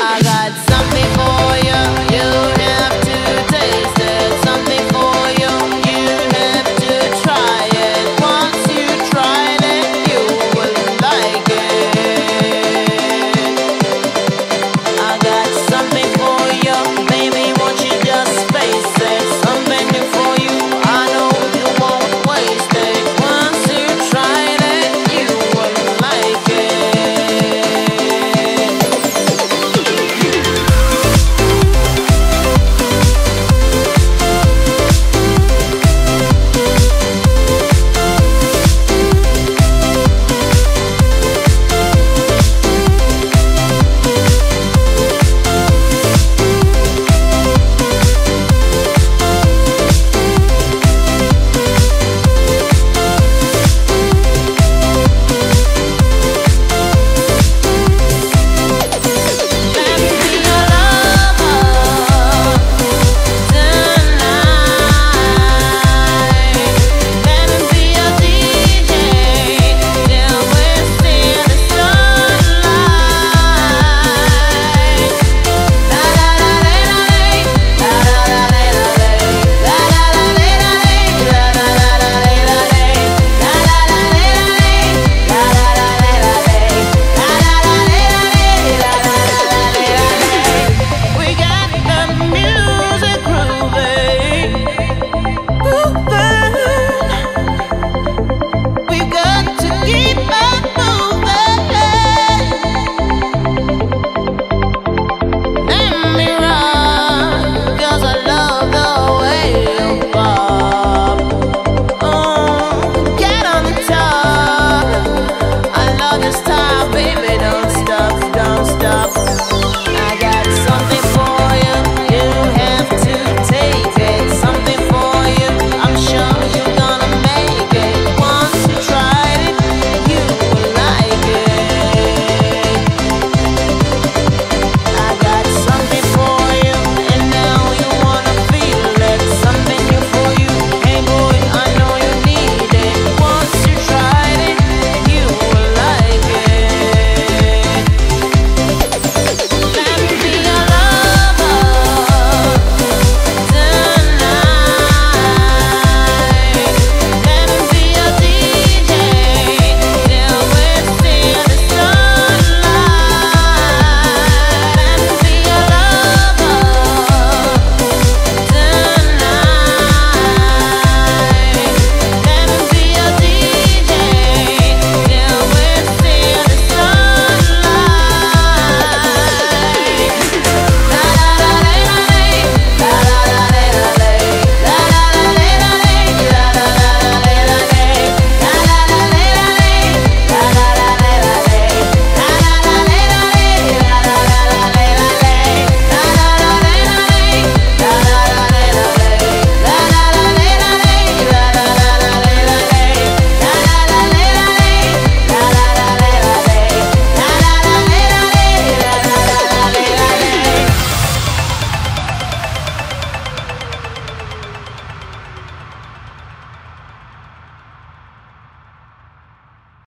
I